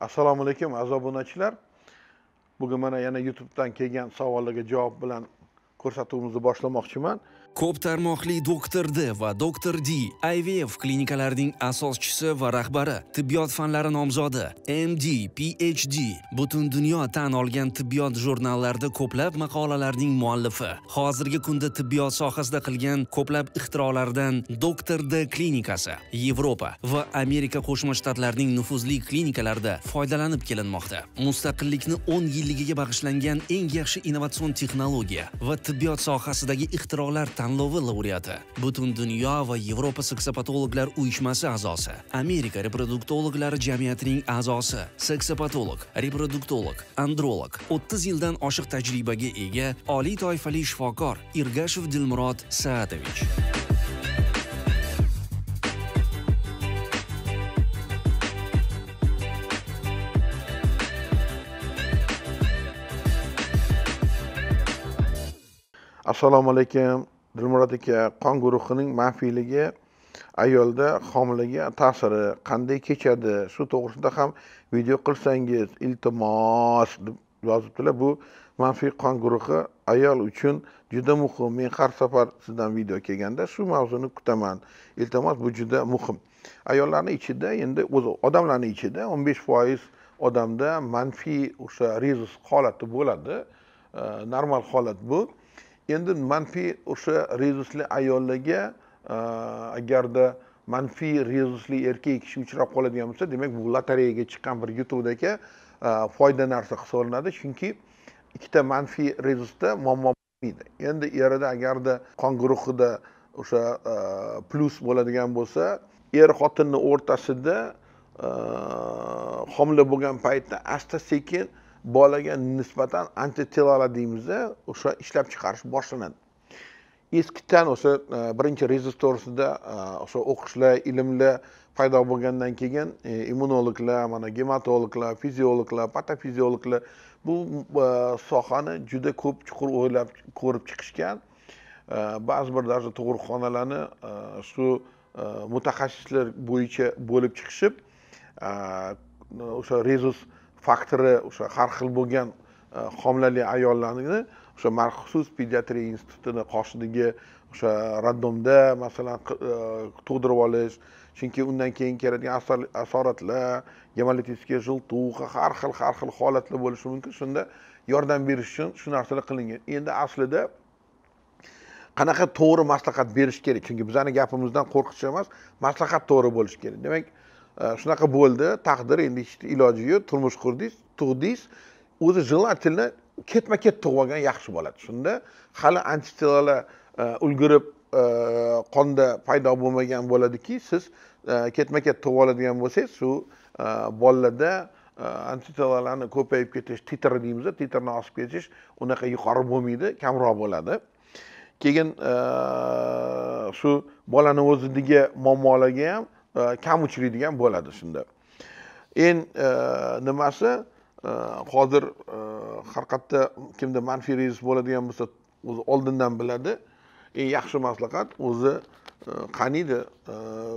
assalomu alaykum aziz obunachilar. Bugun mana yana youtubedan kelgan savollarga javob bilan ko'rsatuvimizni boshlamoqchiman. Ko'p tarmoqli doktor d va doktor d ivf klinikalarining asoschisi va rahbari tibbiyot fanlari nomzodi md phd butun dunyo tan olgan tibbiyot jurnallarida ko'plab maqolalarning muallifi hozirgi kunda tibbiyot sohasida qilgan ko'plab ixtirolaridan doktor d klinikasi yevropa va amerika qo'shma shtatlarining nufuzli klinikalarida foydalanib kelinmoqda. Mustaqillikni 10 yilligiga bag'ishlangan eng yaxshi innovatsion texnologiya va tibbiyot sohasidagi ixtirolar tanlovi laureati. Butun dunyo va yevropa seksopatologlar uyushmasi a'zosi. Amerika reproduktologlari jamiyatining a'zosi. Seksopatolog reproduktolog androlog. 30 yildan oshiq tajribaga ega oliy toifali shifokor irgashev dilmurod saatovich. Assalomu alaykum. Dilmurod aka qon guruhining manfiyligi ayolda homilaga ta'siri qanday kechadi? Shu to'g'risida ham video qilsangiz iltimos deb yozibdilar. Bu manfiy qon guruhi ayol uchun juda muhim. Men har safar sizdan video kelganda shu mavzuni kutaman. Iltimos bu juda muhim. Ayollarni ichida endi o'zi odamlarni ichida o'n besh foiz odamda manfiy o'sha rezus holati bo'ladi. Normal holat bu. Endi manfiy o'sha rezusli ayollarga e, agarda manfiy rezusli erkak kishi uchrab qoladigan bo'lsa demak bu lotereyaga chiqqan bir yutug'dagi e, foyda narsa hisoblanadi. Chunki ikkita manfiy rezusda muammo bo'lmaydi. Endi erida agarda qon guruhida o'sha e, plyus bo'ladigan bo'lsa er xotinni o'rtasida homila bo'lgan paytda asta sekin bolaga nisbatan antitelalar deymiz o'sha ishlab chiqarish boshlanadi. Eskidan o'sha e, birinchi rezus to'g'risida e, o'sha o'qishlar ilmlar paydo bo'lgandan keyin e, immunologlar mana gematologlar fiziologlar patofiziologlar bu sohani juda ko'p chuqur o'ylab ko'rib chiqishgan. Ba'zi bir даже tug'ruqxonalarni shu mutaxassislar bo'yicha bo'lib chiqishib o'sha rezus faktori o'sha har xil bo'lgan e, homilali ayollarni o'sha maxsus pediatriya institutini qoshidagi o'sha roddomda masalan e, tug'dirib olish chunki undan keyin keladigan asoratlar gemolitiska желтуха har xil har xil holatlar bo'lishi mumkin. Shunda yordam berish uchun shu narsalar qilingan. Endi aslida qanaqa to'g'ri maslahat berish kerak? Chunki bizani gapimizdan qo'rqish emas maslahat to'g'ri bo'lishi kerak. Demak shunaqa bo'ldi taqdir endi hech iloji yo'q turmush qurdingiz tug'dingiz o'zi желательно ketma ket tug'ib olgan yaxshi bo'ladi shunda hali antitelalar ulgurib qonda paydo bo'lmagan bo'ladiki siz ketma ket tug'ib oladigan bo'lsangiz shu bolalarda antitelalarni ko'payib ketish titr deymiz titrni osib ketish unaqa yuqori bo'lmaydi kamroq bo'ladi keyin shu bolani o'zidagi muammolarga ham kam uchraydigan bo'ladi shunda. Eng e, nimasi? E, hozir e, har qayerda kimda manfiy rezus bo'ladigan bo'lsa o'zi oldindan biladi. Eng yaxshi maslahat o'zi qaniydi?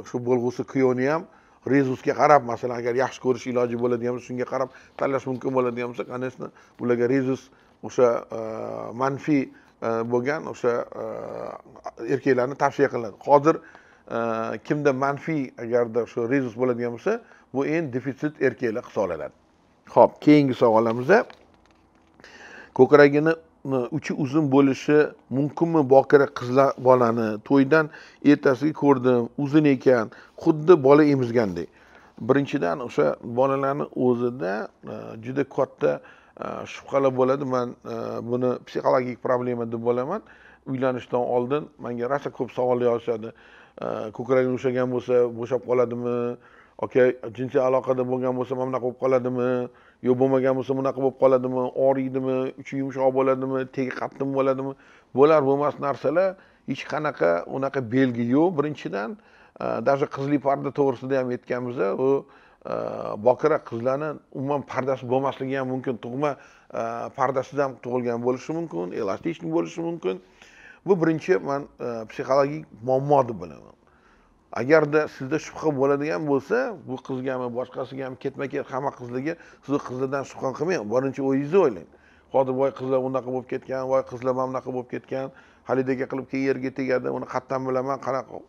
Shu bo'lg'usi kuyovni ham rezusga qarab masalan agar yaxshi ko'rish iloji bo'ladigan bo'lsa shunga qarab tanlash mumkin bo'ladigan bo'lsa конечно ularga rezus o'sha manfiy bo'lgan o'sha erkaklarni tavsiya qilinadi. Hozir kimda manfiy agarda shu rezus bo'ladigan bo'lsa bu eng defitsit erkaklar hisoblanadi. Ho'p keyingi savolimizda ko'kragini uchi uzun bo'lishi mumkinmi? Bokira qizlar bolani to'ydan ertasiga ko'rdim uzun ekan xuddi bola emizgandek. Birinchidan o'sha bolalarni o'zida e, juda katta e, shubhalar bo'ladi. Man e, buni psixologik problema deb bilaman uylanishdan oldin manga rosa ko'p savollar yozishadi. Ko'kragim ushlagan bo'lsa bo'shab qoladimi aka jinsiy aloqada bo'lgan bo'lsa mana bunaqa bo'lib qoladimi yo bo'lmagan bo'lsa bunaqa bo'lib qoladimi og'riydimi uchi yumshoq bo'ladimi tegi qattiq bo'ladimi bo'lar bo'lmas narsalar hech qanaqa unaqa belgi yo'q birinchidan даже qizli parda to'g'risida ham aytganmiz u bokira qizlarni umuman pardasi bo'lmasligi ham mumkin tug'ma pardasidan tug'ilgan bo'lishi mumkin elastichniy bo'lishi mumkin bu birinchi man e, psixologik muammo deb bilaman agarda sizda shubha bo'ladigan bo'lsa bu qizgami boshqasigami ketma ket hamma qizlarga siz qizlardan shubha qilmang birinchi o'zingizni o'ylang. Hozir voy qizlar unaqa bo'lib ketgan voy qizlar mana bunaqa bo'lib ketgan haligi qilib keyin yerga tegadi uni qayerdan bilaman qanaqa.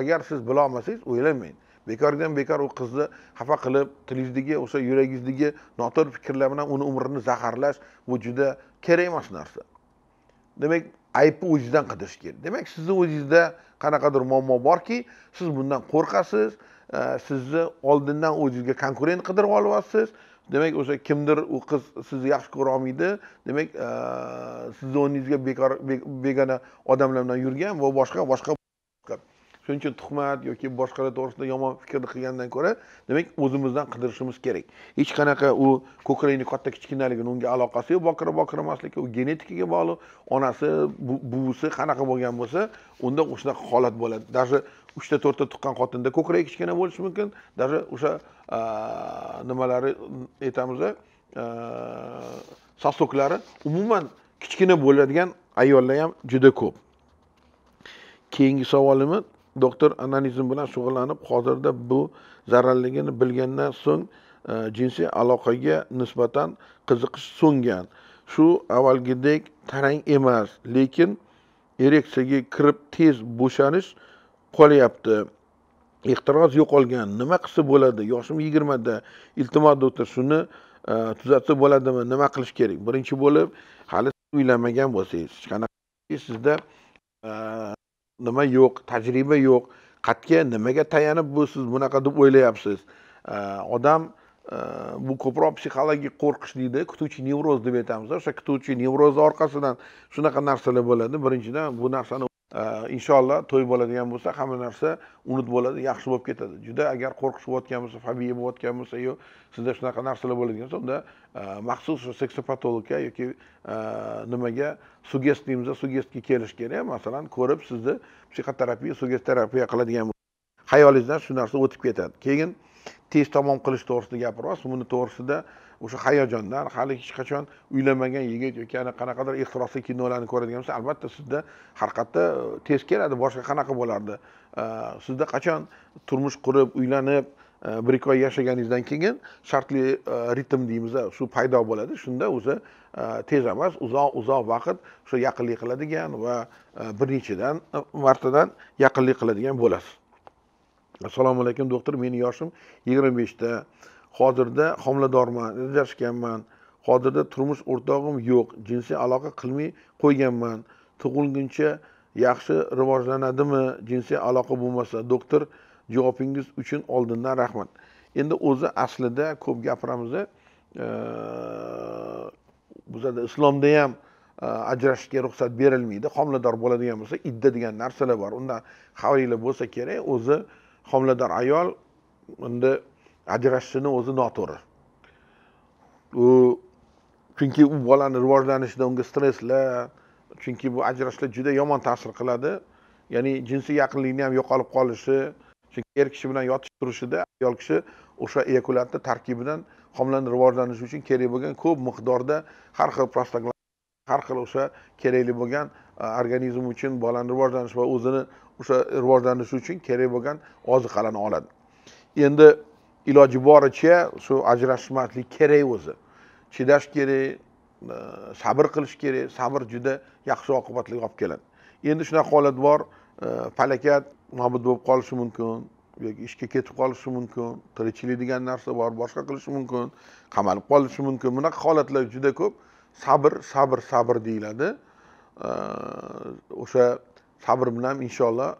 Agar siz bilolmasangiz o'ylamang bekordan bekor u qizni xafa qilib tilingizdagi o'sha yuragingizdagi noto'g'ri fikrlar bilan uni umrini zaharlash bu juda kerak emas narsa. Demak aybni o'zingizdan qidirish kerak. Demak sizni o'zingizda qanaqadir muammo borki siz bundan qo'rqasiz e, sizni oldindan o'zingizga konkurent qidirib olyapsiz. Demak o'sha kimdir u qiz sizni yaxshi ko'rolmaydi demak e, sizni o'rningizga bekor begona odamlar bilan yurgan va boshqa boshqa shuning uchun tuhmat yoki boshqalar to'g'risida yomon fikrni qilgandan ko'ra demak o'zimizdan qidirishimiz kerak. Hech qanaqa u ko'kragini katta kichkinaligini unga aloqasi yo'q bokira bokirmasligi u genetikaga bog'liq onasi buvisi qanaqa bo'lgan bo'lsa unda o'shanaqa holat bo'ladi. Даже uchta to'rtta tuqqan xotinda ko'kragi kichkina bo'lishi mumkin даже o'sha nimalari mm, aytamiz sosoklari umuman kichkina bo'ladigan ayollar ham juda ko'p. Keyingi savolimiz doktor analizm bilan shug'ullanib hozirda bu zararligini bilgandan so'ng e, jinsiy aloqaga nisbatan qiziqish so'ngan. Shu avvalgidek tarang emas lekin ereksiyaga kirib tez bo'shanish qolyapti. Ehtiroz yo'qolgan. Nima qilsa bo'ladi? Yoshim yigirmada iltimos doktor shuni e, tuzatsa bo'ladimi? Nima qilish kerak? Birinchi bo'lib hali uylanmagan bo'lsangiz hech qanaqa sizda e, nima yo'q tajriba yo'q qayerga nimaga tayanib bu siz bunaqa deb o'ylayapsiz. Odam e, bu ko'proq psixologik qo'rqish deydi kutuvchi nevroz deb aytamiz o'sha kutuvchi nevroz orqasidan shunaqa narsalar bo'ladi. Birinchidan bu narsani inshaalloh to'y bo'ladigan bo'lsa hamma narsa unut bo'ladi yaxshi bo'lib ketadi. Juda agar qo'rqish bo'layotgan bo'lsa fobiya bo'layotgan bo'lsa yo sizda shunaqa narsalar bo'ladigan bo'lsa unda e, maxsus seksopatologga yoki e, nimaga sugest deymiz sugestga kelish kerak. Masalan ko'rib sizni psixoterapiya sugest terapiya qiladigan xayolingizdan shu narsa o'tib ketadi. Keyin tez tamom qilish to'g'risida gapiryapsiz buni to'g'risida o'sha hayajondan hali hech qachon uylanmagan yigit yoki qanaqadir ehtirosli kinolarni ko'radigan bo'lsa albatta sizda har e, tez keladi. Boshqa qanaqa bo'lardi? E, sizda qachon turmush qurib uylanib e, bir ikki oy yashaganingizdan keyin shartli ritm deymiz shu paydo bo'ladi. Shunda o'zi tez emas uzoq uzoq vaqt o'sha yaqinlik qiladigan va bir nechadan martadan yaqinlik qiladigan bo'lasiz. Assalomu alaykum doktor. Meni yoshim yigirma beshda hozirda homiladorman ajrashganman hozirda turmush o'rtog'im yo'q jinsiy aloqa qilmay qo'yganman. Tug'ilguncha yaxshi rivojlanadimi jinsiy aloqa bo'lmasa doktor javobingiz uchun oldindan rahmat. Endi o'zi aslida ko'p gapiramiz e, bizada islomda ham e, ajrashishga ruxsat berilmaydi. Homilador bo'ladigan bo'lsa idda degan narsalar bor. Undan xabaringlar bo'lsa kerak o'zi homilador ayol unda ajrashishini o'zi noto'g'ri. U chunki u bolani rivojlanishida unga stresslar chunki bu ajrashishlar juda yomon ta'sir qiladi. Ya'ni jinsiy yaqinlikni ham yo'qolib qolishi chunki er kishi bilan yotish turishida ayol kishi o'sha eyakulyatni tarkibidan homilani rivojlanishi uchun kerak bo'lgan ko'p miqdorda har xil prostaglan har xil o'sha kerakli bo'lgan e, organizm uchun bolani rivojlanishi va o'zini o'sha rivojlanishi uchun kerak bo'lgan oziqalarni oladi. Endi iloji boricha shu ajrashmaslik kerak o'zi. Chidash kerak e, sabr qilish kerak. Sabr juda yaxshi oqibatlarga olib keladi. Endi shunaqa holat bor falakat falokat nobud bo'lib qolishi mumkin yoki ishga ketib qolishi mumkin tirikchilik degan narsa bor boshqa qilishi mumkin qamalib qolishi mumkin. Bunaqa holatlar juda ko'p. Sabr sabr sabr deyiladi. E, o'sha sabr bilan inshaalloh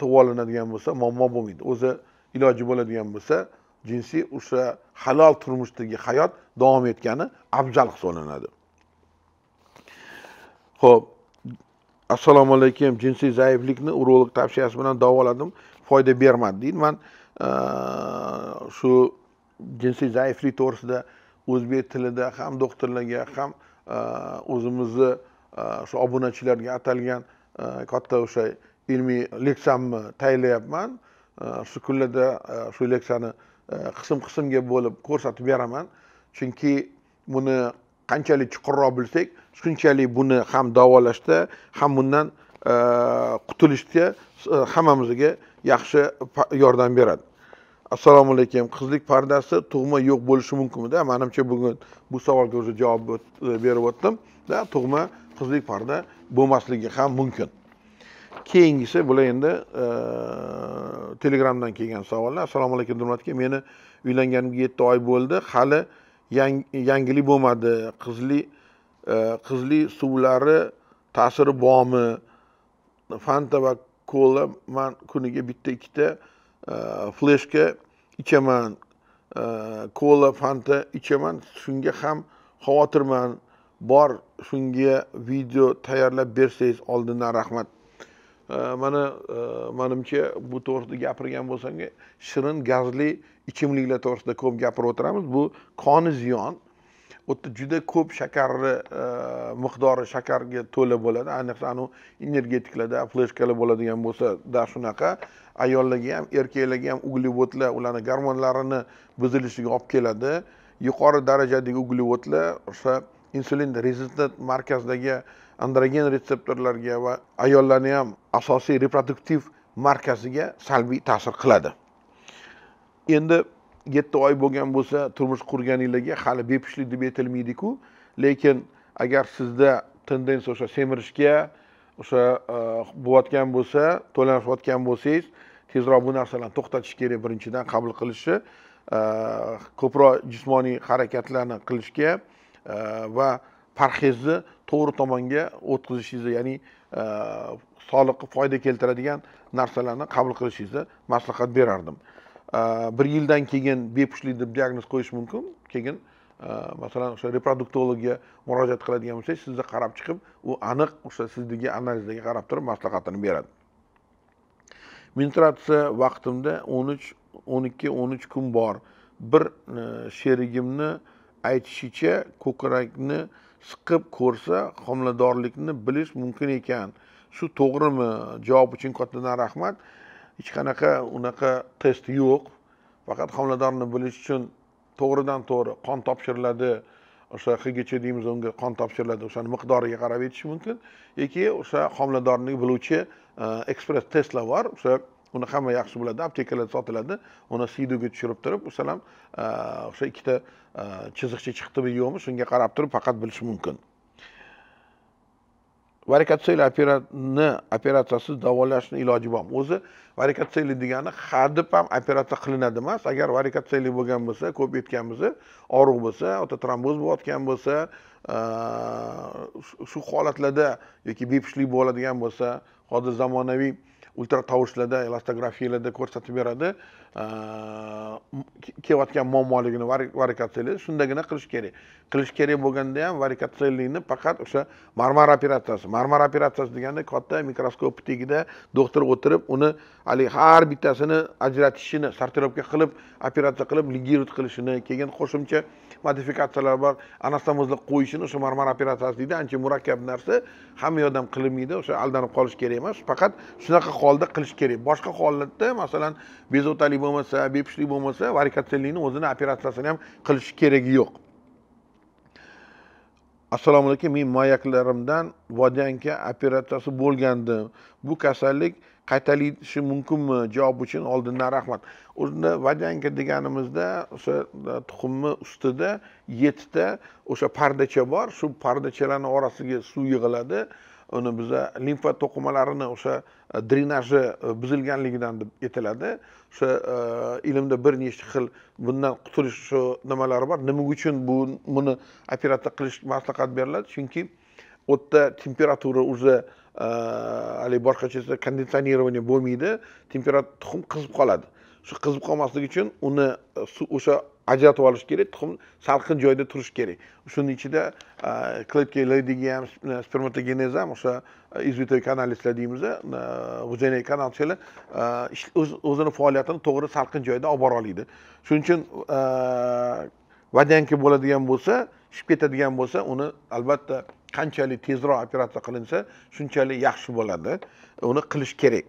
tug'ib olinadigan bo'lsa muammo bo'lmaydi. O'zi iloji bo'ladigan bo'lsa jinsiy o'sha halol turmushdagi hayot davom etgani afzal hisoblanadi ho'p assalomu alaykum. Jinsiy zaiflikni urolog tavsiyasi bilan davoladim. Foyda bermadi deydi. Man e, shu jinsiy zaiflik to'g'risida o'zbek tilida ham doktorlarga ham e, o'zimizni e, shu obunachilarga atalgan katta o'sha ilmiy leksiyamni tayyorlayapman. Shu kunlarda shu leksiyani qism qismga bo'lib ko'rsatib beraman. Chunki buni qanchalik chuqurroq bilsak shunchalik buni ham davolashda ham bundan e, qutulishda e, hammamizga yaxshi yordam beradi. Assalomu alaykum. Qizlik pardasi tug'ma yo'q bo'lishi mumkinmida manimcha bugun bu savolga уже javob berib o'tdim da. Tug'ma qizlik parda bo'lmasligi ham mumkin. Keyingisi bular endi telegramdan kelgan savollar. Assalomu alaykum nurmat aka. Meni uylanganimga yetti oy bo'ldi. Hali yangilik bo'lmadi. Qizli e, qizli suvlari ta'siri bormi? Fanta va kola man kuniga bitta ikkita e, fleshka ichaman. E, kola fanta ichaman. Shunga ham xavotirman. Bor shunga video tayyorlab bersangiz oldindan rahmat. Mana e, manimcha bu to'g'risida gapirgan bo'lsam shirin gazli ichimliklar to'g'risida ko'p gapirib o'tiramiz. Bu qoni ziyon. U yerda juda ko'p shakarni e, miqdori shakarga to'la bo'ladi. Ayniqsa anavi energetiklarda fleshkalar bo'ladigan bo'lsada shunaqa. Ayollarga ham erkaklarga ham uglevodlar ularni gormonlarini buzilishiga olib keladi. Yuqori darajadagi uglevodlar o'sha insulin rezistent markazdagi androgen retseptorlarga va ayollarni ham asosiy reproduktiv markaziga salbiy ta'sir qiladi. Endi yetti oy bo'lgan bo'lsa turmush qurganinglarga hali bepushtlik deb aytilmaydiku. Lekin agar sizda tendensiya o'sha semirishga o'sha e, bo'layotgan bo'lsa to'lanishayotgan bo'lsangiz tezroq bu narsalarni to'xtatish kerak birinchidan qabul qilishni e, ko'proq jismoniy harakatlarni qilishga e, va parhezni to'g'ri tomonga o'tkazishingizni ya'ni e, soliqqa foyda keltiradigan narsalarni qabul qilishingizni maslahat berardim. E, bir yildan keyin bepushtlik deb diagnoz qo'yish mumkin. Keyin e, masalan o'sha reproduktologga murojaat qiladigan bo'lsangiz sizni qarab chiqib u aniq o'sha sizdagi analizlarga qarab turib maslahatini beradi. Menstruatsiya vaqtimda o'n uch o'n ikki o'n uch kun bor. Bir sherigimni aytishicha ko'krakni siqib ko'rsa homiladorlikni bilish mumkin ekan. Shu to'g'rimi? Javob uchun kattadan rahmat. Hech qanaqa unaqa test yo'q. Faqat homiladorni bilish uchun to'g'ridan to'g'ri qon topshiriladi o'sha hgch deymiz unga qon topshiriladi o'shani miqdoriga qarab aytish mumkin. Yoki o'sha homiladorni biluvchi e, ekspress testlar bor. O'sha uni hamma yaxshi biladi. Aptekalarda sotiladi. Uni sidoga tushirib turib o'shalar ham e, o'sha ikkita e, chiziqcha chiqdimi yo'qmi shunga qarab turib faqat bilish mumkin. Varikatsiyali operatsiyasiz davolashni iloji bormi o'zi varikatsiyali degani hadeb ham operatsiya qilinadi emas. Agar varikatsiyali bo'lgan bo'lsa ko'p aytganmiz og'riq bo'lsa tromboz bo'layotgan bo'lsa e, shu holatlarda yoki bepushtlik bo'ladigan bo'lsa hozir zamonaviy ultra tovushlarda elastografiyalarda ko'rsatib beradi kelayotgan muammoligini varikatsiyali shundagina qilish kerak qilish kerak bo'lganda ham varikatsiyalikni faqat o'sha marmar operatsiyasi marmar operatsiyasi deganda katta mikroskop tagida doktor o'tirib uni haligi har bittasini ajratishini sortirovka qilib operatsiya qilib ligirut qilishini keyin qo'shimcha modifikatsiyalar bor anastomozlik qo'yishini o'sha marmar operatsiyasi deydi ancha murakkab narsa hamma yoqda ham qilinmaydi o'sha aldanib qolish kerak emas faqat shunaqa holda qilish kerak boshqa holatda masalan bezovtalik bo'lmasa bepushtlik bo'lmasa varikatsellikni o'zini operatsiyasini ham qilish keragi yo'q. Assalomu alaykum men moyaklarimdan vodyanka operatsiyasi bo'lgandim bu kasallik qaytalishi mumkinmi? Javob uchun oldindan rahmat. O'zida vodanka deganimizda o'sha e, tuxumni ustida yettita o'sha pardacha bor. Shu pardachalarni orasiga suv yig'iladi. Uni biza limfa to'qimalarini o'sha e, drenaji e, buzilganligidan deb aytiladi o'sha e, ilmda bir nechta xil bundan qutulish shu nimalari bor. Nima uchun bu buni operatsiya qilish maslahat beriladi? Chunki u yerda temperatura уже haligi boshqacha konditsionирование bo'lmaydi. Temperatura tuxum qizib qoladi. Shu qizib qolmasligi uchun uni o'sha ajratib olish kerak tuxum salqin joyda turishi kerak. Shuni ichida e, клетка leydiga ham e, spermatogenez ham o'sha e, izvitoy kanalistlar deymiz g'ujaynay kanalchalar o'zini faoliyatini to'g'ri salqin joyda olib bora oladi. Shuning uchun vodanka bo'ladigan bo'lsa shib ketadigan bo'lsa uni albatta qanchalik tezroq operatsiya qilinsa shunchalik yaxshi bo'ladi. Uni qilish kerak.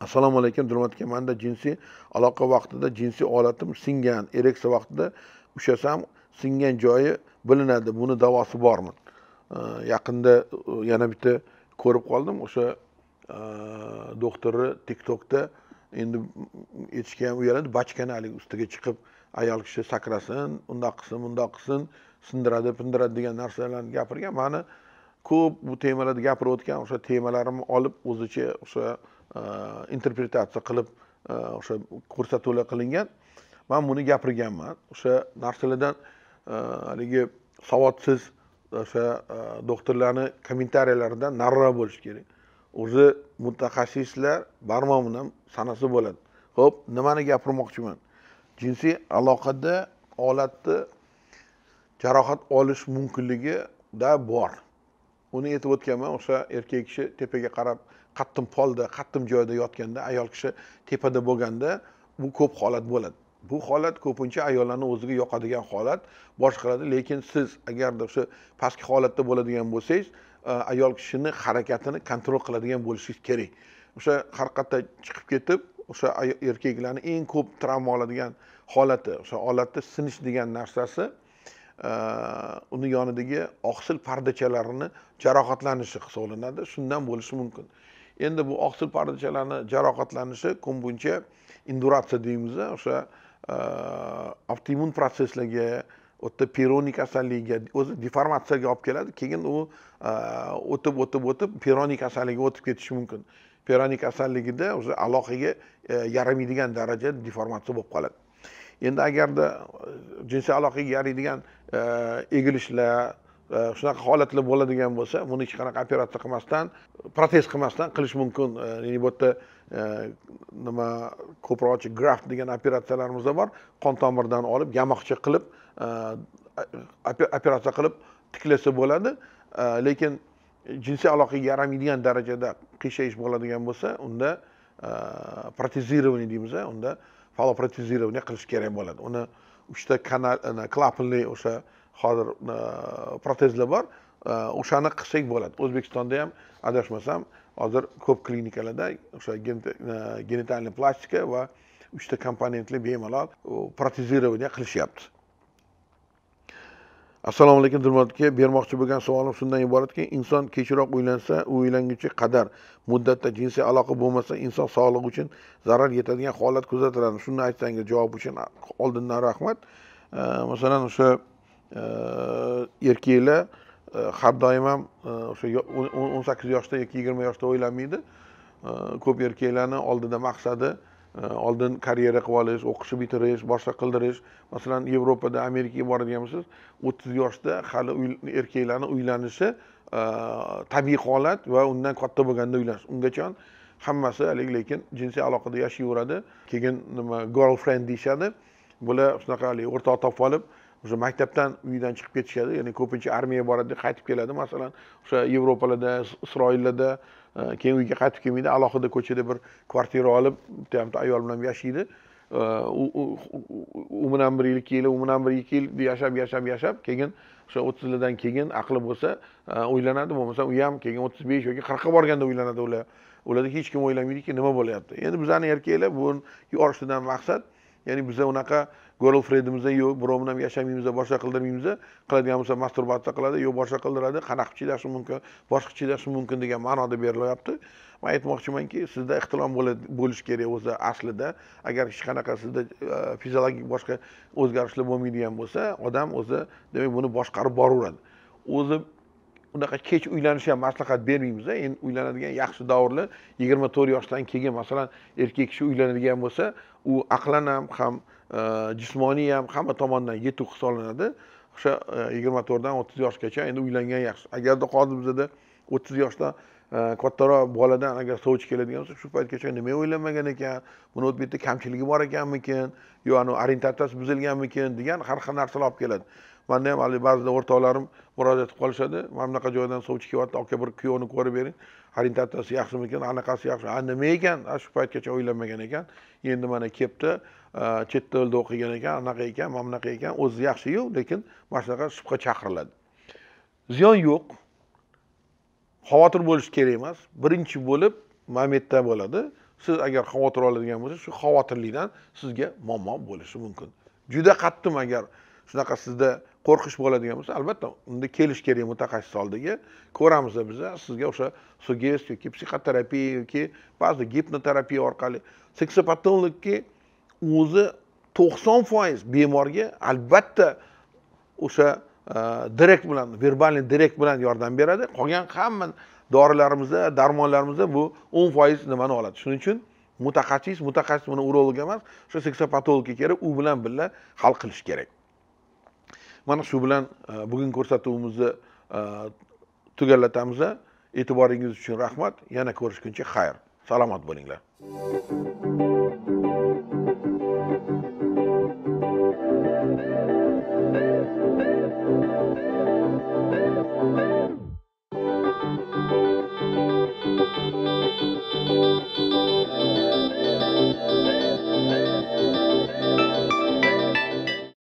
Assalomu alaykum dilmat aka manda jinsiy aloqa vaqtida jinsiy olatim singan ereksiya vaqtida ushlasam singan joyi bilinadi. Buni davosi bormi? Yaqinda yana bitta ko'rib qoldim. O'sha e, doktorni tiktokda endi aytishga ham uyaladi bachkani haligi ustiga chiqib ayol kishi sakrasin undoq qilsin bundoq qilsin sindiradi pindiradi degan narsalarni gapirgan. Mani ko'p bu temalarda gapirib o'tgan o'sha temalarimni olib o'zicha o'sha interpretatsiya qilib o'sha ko'rsatuvlar qilingan man buni gapirganman o'sha narsalardan haligi savodsiz o'sha doktorlarni kommentariyalaridan nariroq bo'lish kerak o'zi mutaxassislar barmog'ini bilan sanasa bo'ladi ho'p nimani gapirmoqchiman jinsiy aloqada holatni jarohat olish mumkinligida bor uni aytib o'tganman o'sha erkak kishi tepaga qarab qattim polda qattim joyda yotganda ayol kishi tepada bo'lganda bu ko'p holat bo'ladi. Bu holat ko'pincha ayollarni o'ziga yoqadigan holat boshqalarda lekin siz agarda o'sha pastki holatda bo'ladigan bo'lsangiz e, ayol kishini harakatini kontrol qiladigan bo'lishingiz kerak. O'sha har chiqib ketib o'sha erkaklarni eng ko'p travma oladigan holati o'sha holatda sinish degan narsasi uni yonidagi oqsil pardachalarini jarohatlanishi hisoblanadi. Shundan bo'lishi mumkin. Endi bu oqsil pardachalarni jarohatlanishi ko'pincha induratsiya deymiz o'sha avtoimmun proseslarga u yerda peroniy kasalligiga o'zi deformatsiyaga olib keladi. Keyin u o'tib o'tib o'tib peroni kasalligiga o'tib ketishi mumkin. Peroni kasalligida o'zi aloqaga yaramaydigan darajada deformatsiya bo'lib qoladi. Endi agarda jinsiy aloqaga yaraydigan egilishlar shunaqa holatlar bo'ladigan bo'lsa buni hech qanaqa operatsiya qilmasdan protez qilmasdan qilish mumkin ya'ni bu yerda nima ko'proq graft degan operatsiyalarimiz bor qon tomirdan olib yamoqcha qilib operatsiya qilib tiklasa bo'ladi lekin jinsiy aloqaga yaramaydigan darajada qiyshayis bo'ladigan bo'lsa unda protezирование deymiz unda faloprotezирование qilish kerak bo'ladi uni uchta kanal e, klapanli o'sha hozir e, protezlar bor. O'shani qilsak bo'ladi. O'zbekistonda ham adashmasam hozir ko'p klinikalarda o'sha genitalniy plastika va uchta komponentli bemalol protezирование qilishyapti. Assalomu alaykum dilmurod bermoqchi bo'lgan savolim shundan iboratki inson kechroq uylansa o'ylanguncha qadar muddatda jinsiy aloqa bo'lmasa inson sog'lig'i uchun zarar yetadigan holat kuzatiladi. Shuni aytsangiz javob uchun oldindan rahmat. Masalan o'sha e, erkaklar e, har doim ham e, o'sha o'n sakkiz yoshda yoki yigirma yoshda o'ylanmaydi. Ko'p erkaklarni oldida maqsadi Э, oldin karyera qilib olish o'qishni bitirish boshqa qildirish. Masalan yevropada amerikaga boradigan bo'lsangiz o'ttiz yoshda hali erkaklarni uylanishi e, tabiiy holat va undan katta bo'lganda uylanish ungacha hammasi haligi lekin jinsiy aloqada yashayveradi keyin nima girlfriend deyishadi. Bular shunaqa haligi o'rtoq topib olib o'sha maktabdan uydan chiqib ketishadi ya'ni ko'pincha armiyaga boradi qaytib keladi. Masalan o'sha yevropalarda isroillarda Э, keyin uyga qaytib kelmaydi alohida ko'chada bir kvartira olib bitta ham ayol bilan yashaydi э, u bilan bir yil ikki yil u bilan bir ikki yil yashab yashab yashab keyin o'sha o'ttizlardan keyin aqli bo'lsa o'ylanadi uylanadi bo'lmasa u ham keyin o'ttiz besh yoki qirqqa borganda uylanadi. Ular ularda hech kim o'ylamaydiki nima bo'lyapti? Endi bizani erkaklar bu yorishidan maqsad ya'ni biza unaqa girlfriendimiz yo'q birov bilan yashamaymiz boshqa qildirmaymiz qiladigan bo'lsa masturbatsiya qiladi yo boshqa qildiradi qanaqa chidashi mumkin boshqa chidashi mumkin degan ma'noda berilyapti. Man aytmoqchimanki sizda ixtilom bo'lishi kerak o'zi aslida. Agar hech qanaqa sizda e, fiziologik boshqa o'zgarishlar bo'lmaydigan bo'lsa odam o'zi demak buni boshqarib boraveradi. O'zi unaqa kech uylanishga ham maslahat bermaymiz endi uylanadigan yaxshi davrlar yigirma to'rt yoshdan keyin masalan erkak kishi uylanadigan bo'lsa u aqlan ham ham e, jismoniy ham hamma tomondan yetuk hisoblanadi o'sha e, yigirma to'rtdan o'ttiz yoshgacha endi uylangan yaxshi. Agarda hozir bizada o'ttiz yoshdan e, kattaroq boladan agar sovchi keladigan bo'lsa shu paytgacha nima uylanmagan ekan? Buni bu yerda kamchiligi bor ekanmikin? Yo anavi orientatsiyasi buzilganmikin? degan har xil narsalar olib keladi. Manda ham haligi ba'zida o'rtoqlarim murojaat qilib qolishadi. Mana bunaqa joydan sovchi kelyapti aka bir kuyovni ko'rib bering. Orientatsiyasi yaxshimikan anaqasi yaxshi? A nima ekan? Shu paytgacha uylanmagan ekan. Endi mana kelibdi chet tilda o'qigan ekan. Anaqa ekan mana bunaqa ekan. O'zi yaxshiyu lekin mana shunaqa shubha chaqiriladi. Ziyon yo'q. Xavotir bo'lish kerak emas. Birinchi bo'lib momentda bo'ladi. Siz agar xavotir oladigan bo'lsangiz shu xavotirlikdan sizga muammo bo'lishi mumkin. Juda qattiq agar shunaqa sizda qo'rqish bo'ladigan bo'lsa albatta unda kelish kerak mutaxassis oldiga. Ko'ramiz biza sizga o'sha sugest yoki psixoterapiya yoki ba'zida gipnoterapiya orqali seksopatologni o'zi to'qson foiz bemorga albatta o'sha e, direkt bilan verbalniy direkt bilan yordam beradi. Qolgan hamma dorilarimizda darmonlarimizda bu o'n foiz nimani oladi? Shuning uchun mutaxassis mutaxassis buni urolog emas o'sha seksopatologga kerak u bilan birga hal qilish kerak. Mana shu bilan e, bugungi ko'rsatuvimizni e, tugallatamiz e'tiboringiz uchun rahmat. Yana ko'rishguncha xayr. Salomat bo'linglar.